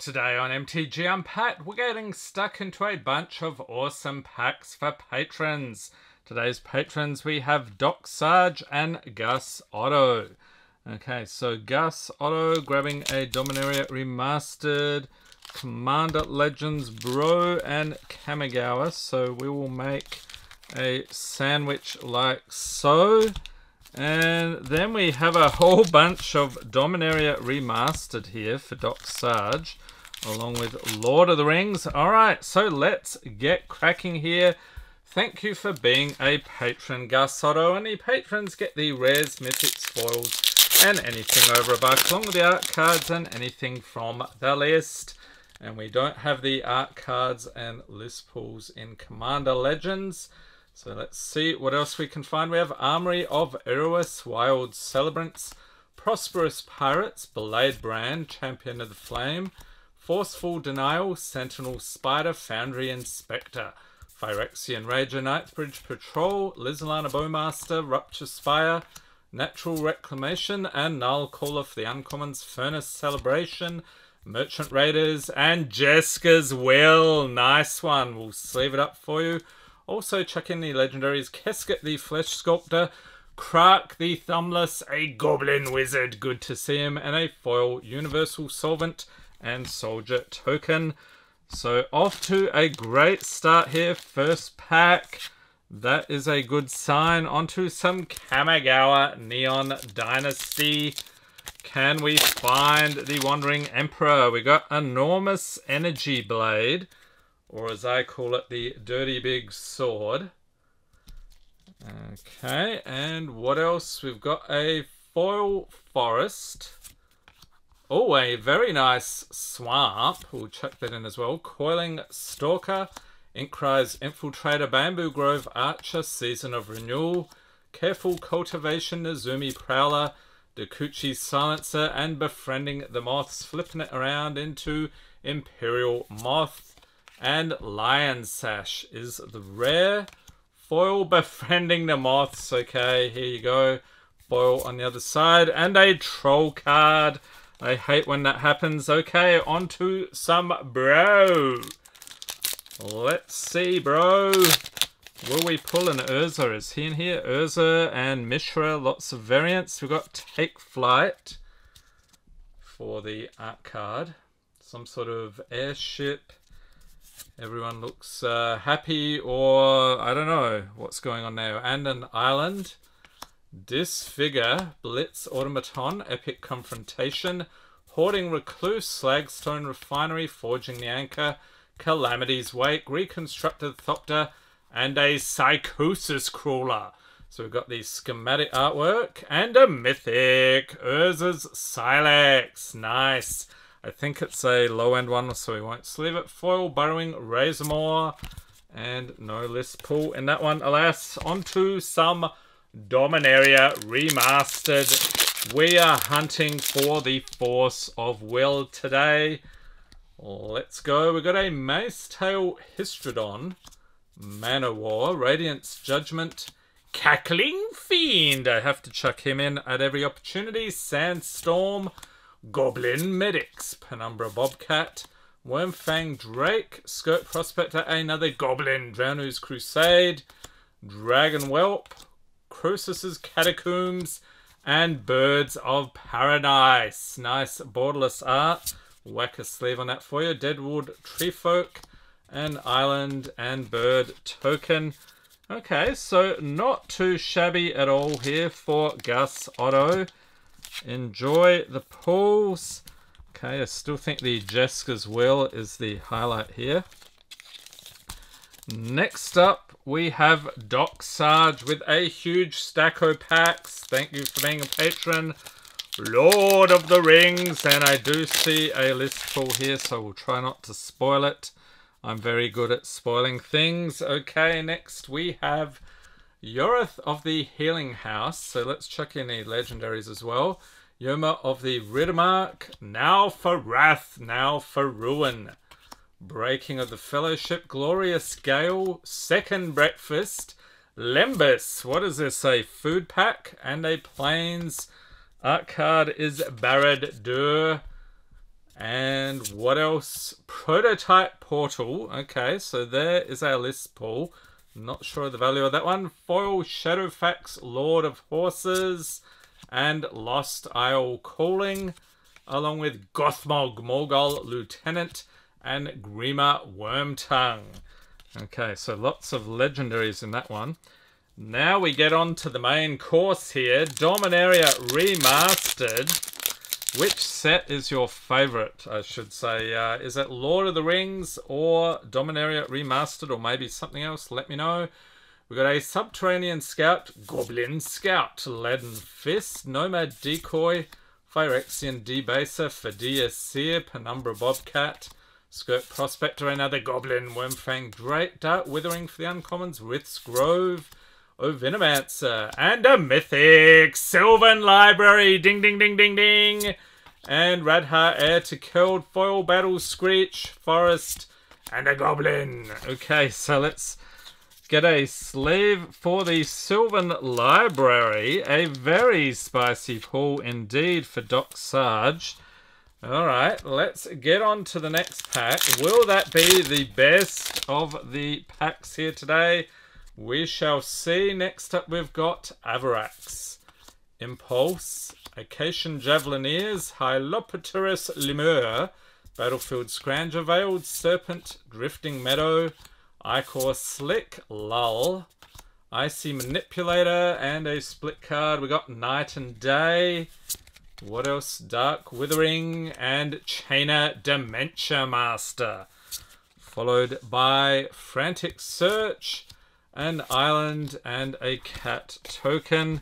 Today on MTG Unpacked, we're getting stuck into a bunch of awesome packs for patrons. Today's patrons, we have Doc Sarge and Gus Otto. Okay, so Gus Otto grabbing a Dominaria Remastered, Commander Legends Bro, and Kamigawa. So we will make a sandwich like so. And then we have a whole bunch of Dominaria Remastered here for Doc Sarge along with Lord of the Rings. All right, so let's get cracking here. Thank you for being a patron, Gus Otto. Any patrons get the rares, mythics, foils, and anything over a buck, along with the art cards and anything from the list. And we don't have the art cards and list pools in Commander Legends. So let's see what else we can find. We have Armory of Iroas, Wild Celebrants, Prosperous Pirates, Blade Brand, Champion of the Flame, Forceful Denial, Sentinel Spider, Foundry Inspector, Phyrexian Rager, Knightsbridge Patrol, Lysolana Bowmaster, Rupture Spire, Natural Reclamation, and Null Call of the Uncommons, Furnace Celebration, Merchant Raiders, and Jeska's Will. Nice one. We'll sleeve it up for you. Also, check in the legendaries Keskit the Flesh Sculptor, Krark the Thumbless, a Goblin Wizard, good to see him, and a foil Universal Solvent and Soldier Token. So off to a great start here. First pack. That is a good sign. Onto some Kamigawa Neon Dynasty. Can we find the Wandering Emperor? We got Enormous Energy Blade. Or as I call it, the Dirty Big Sword. Okay, and what else? We've got a Foil Forest. Oh, a very nice swamp. We'll check that in as well. Coiling Stalker, Inkrise Infiltrator, Bamboo Grove Archer, Season of Renewal, Careful Cultivation, Nezumi Prowler, Dokuchi Silencer, and Befriending the Moths. Flipping it around into Imperial Moth. And Lion Sash is the rare. Foil Befriending the Moths. Okay, here you go. Foil on the other side. And a Troll card. I hate when that happens. Okay, on to some bro. Let's see, bro. Will we pull an Urza? Is he in here? Urza and Mishra, lots of variants. We've got Take Flight for the art card. Some sort of airship. Everyone looks uh, happy or I don't know what's going on there. And an island. Disfigure, Blitz Automaton, Epic Confrontation, Hoarding Recluse, Slagstone Refinery, Forging the Anchor, Calamity's Wake, Reconstructed Thopter, and a Psychosis Crawler. So we've got the schematic artwork and a mythic, Urza's Sylex. Nice. I think it's a low-end one, so we won't sleeve it. Foil, Burrowing, Razormaw, and no less pull in that one. Alas, onto some Dominaria Remastered. We are hunting for the Force of Will today. Let's go. We've got a Mace Tail Hystrodon, Manowar, Radiant's Judgment, Cackling Fiend. I have to chuck him in at every opportunity. Sandstorm, Goblin Medics, Penumbra Bobcat, Wormfang Drake, Skirk Prospector, another Goblin, Dralnu's Crusade, Dragon Whelp, Crosis's Catacombs, and Birds of Paradise. Nice borderless art. Whack a sleeve on that for you. Deadwood Treefolk, and Island and Bird Token. Okay, so not too shabby at all here for Gus Otto. Enjoy the pulls. Okay, I still think the Jeska's Will is the highlight here. Next up, we have Doc Sarge with a huge stack of packs. Thank you for being a patron. Lord of the Rings, and I do see a list full here, so we'll try not to spoil it. I'm very good at spoiling things. Okay, next we have Ioreth of the Healing House. So let's check in the legendaries as well. Éomer of the Riddermark. Now for Wrath, now for Ruin. Breaking of the Fellowship, Glorious Gale, Second Breakfast, Lembas. What does this say? Food pack and a Plains. Art card is Barad Dur. And what else? Prototype Portal. Okay, so there is our list pool. Not sure of the value of that one. Foil Shadowfax, Lord of Horses, and Lost Isle Calling, along with Gothmog, Morgul, Lieutenant, and Grima Wormtongue. Okay, so lots of legendaries in that one. Now we get on to the main course here. Dominaria Remastered. Which set is your favorite, I should say? Uh, is it Lord of the Rings or Dominaria Remastered or maybe something else? Let me know. We've got a Subterranean Scout, Goblin Scout, Leaden Fist, Nomad Decoy, Phyrexian Debaser, Fadia Seer, Penumbra Bobcat, Skirk Prospector, another Goblin, Wormfang Drake, Dark Withering for the Uncommons, Rith's Grove, O Venomancer, uh, and a Mythic Sylvan Library, ding ding ding ding ding, and Radha Heir to Keld, Foil Battle Screech, Forest, and a Goblin. Okay, so let's get a sleeve for the Sylvan Library. A very spicy pull indeed for Doc Sarge. Alright, let's get on to the next pack. Will that be the best of the packs here today? We shall see. Next up, we've got Avarax, Impulse, Acacian Javelineers, Hyalopterous Lemure, Battlefield Scrounger, Veiled Serpent, Drifting Meadow, Ichor Slick, Lull, Icy Manipulator, and a split card. We got Night and Day. What else? Dark Withering and Chainer Dementia Master. Followed by Frantic Search, an island, and a cat token.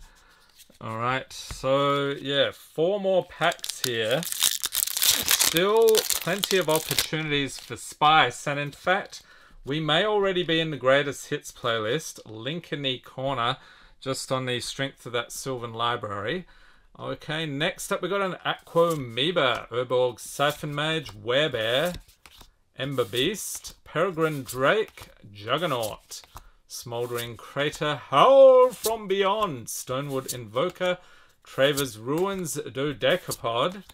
Alright, so yeah, four more packs here. Still plenty of opportunities for Spice, and in fact, we may already be in the greatest hits playlist, link in the corner, just on the strength of that Sylvan Library. Okay, next up we got an Aquamoeba, Urborg Siphon Mage, Werebear, Ember Beast, Peregrine Drake, Juggernaut. Smoldering Crater, Howl from Beyond, Stonewood Invoker, Treva's Ruins, Dodecapod,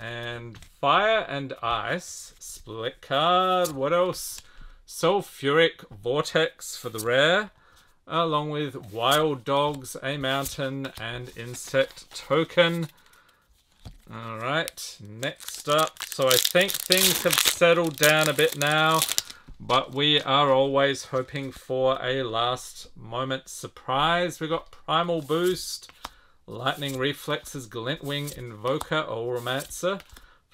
and Fire and Ice, Split Card, what else? Sulfuric Vortex for the rare, along with Wild Dogs, A Mountain, and Insect Token. Alright, next up. So I think things have settled down a bit now. But we are always hoping for a last moment surprise. We got Primal Boost, Lightning Reflexes, Glintwing Invoker, Oromancer,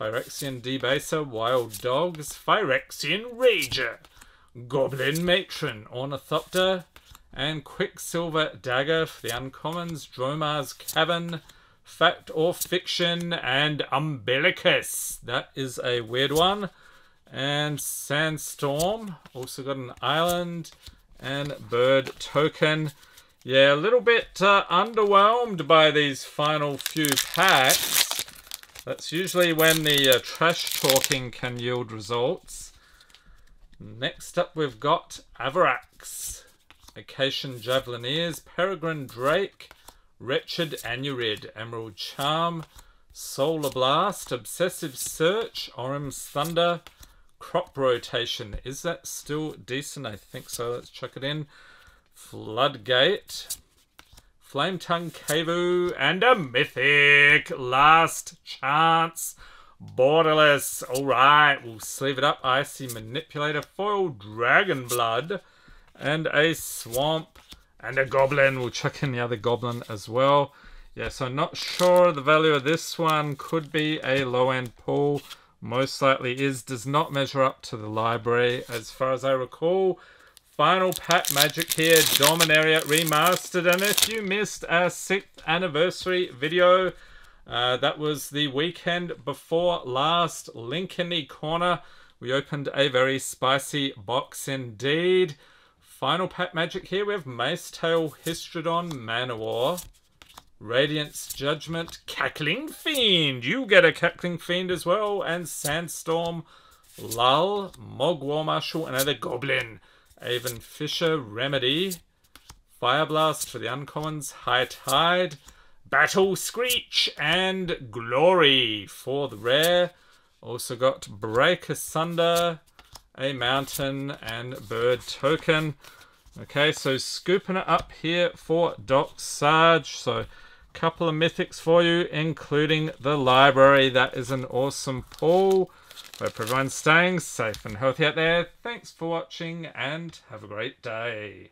Phyrexian Debaser, Wild Dogs, Phyrexian Rager, Goblin Matron, Ornithopter, and Quicksilver Dagger for the Uncommons, Dromar's Cavern, Fact or Fiction, and Umbilicus. That is a weird one and Sandstorm. Also got an island and bird token. Yeah, a little bit uh, underwhelmed by these final few packs. That's usually when the uh, trash talking can yield results. Next up we've got Avarax, Acacian Javelineers, Peregrine Drake, Wretched Anurid, Emerald Charm, Solar Blast, Obsessive Search, Orim's Thunder, crop rotation. Is that still decent? I think so. Let's chuck it in. Floodgate. Flame Tongue Kavu and a mythic last chance. Borderless. Alright, we'll sleeve it up. Icy Manipulator, Foil Dragon Blood, and a Swamp and a Goblin. We'll chuck in the other Goblin as well. Yeah, so not sure the value of this one. Could be a low-end pull most likely is, does not measure up to the library as far as I recall. Final pack magic here, Dominaria Remastered. And if you missed our 6th anniversary video, uh, that was the weekend before last. The corner. We opened a very spicy box indeed. Final pack magic here. We have Mace Tail, Histrodon, Manowar. Radiant's Judgment, Cackling Fiend. You get a Cackling Fiend as well. And Sandstorm, Lull, Mogg War Marshal, and another Goblin. Aven Fisher, Remedy. Fire Blast for the Uncommons, High Tide. Battle Screech and Glory for the rare. Also got Break Asunder, a Mountain, and Bird Token. Okay, so scooping it up here for Doc Sarge. So couple of mythics for you, including the library. That is an awesome pull. Hope everyone's staying safe and healthy out there. Thanks for watching and have a great day.